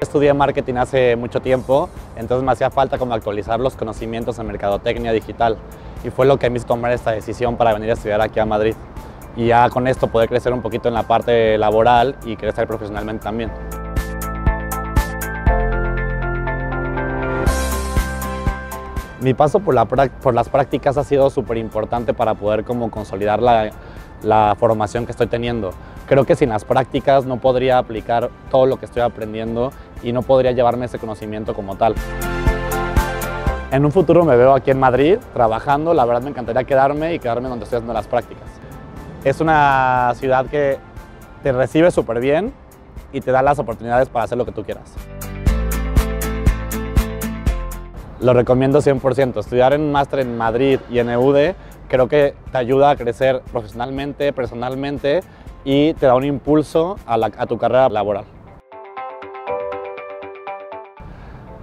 Estudié marketing hace mucho tiempo, entonces me hacía falta como actualizar los conocimientos en mercadotecnia digital y fue lo que me hizo tomar esta decisión para venir a estudiar aquí a Madrid y ya con esto poder crecer un poquito en la parte laboral y crecer profesionalmente también. Mi paso por, la, por las prácticas ha sido súper importante para poder como consolidar la, la formación que estoy teniendo. Creo que sin las prácticas no podría aplicar todo lo que estoy aprendiendo y no podría llevarme ese conocimiento como tal. En un futuro me veo aquí en Madrid trabajando, la verdad me encantaría quedarme y quedarme donde estoy haciendo las prácticas. Es una ciudad que te recibe súper bien y te da las oportunidades para hacer lo que tú quieras. Lo recomiendo 100%. Estudiar en un máster en Madrid y en EUDE creo que te ayuda a crecer profesionalmente, personalmente y te da un impulso a, a tu carrera laboral.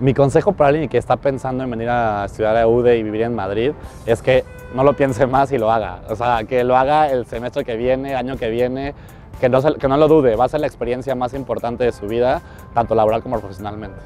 Mi consejo para alguien que está pensando en venir a estudiar a EUDE y vivir en Madrid es que no lo piense más y lo haga. O sea, que lo haga el semestre que viene, año que viene, que no, que no lo dude. Va a ser la experiencia más importante de su vida, tanto laboral como profesionalmente.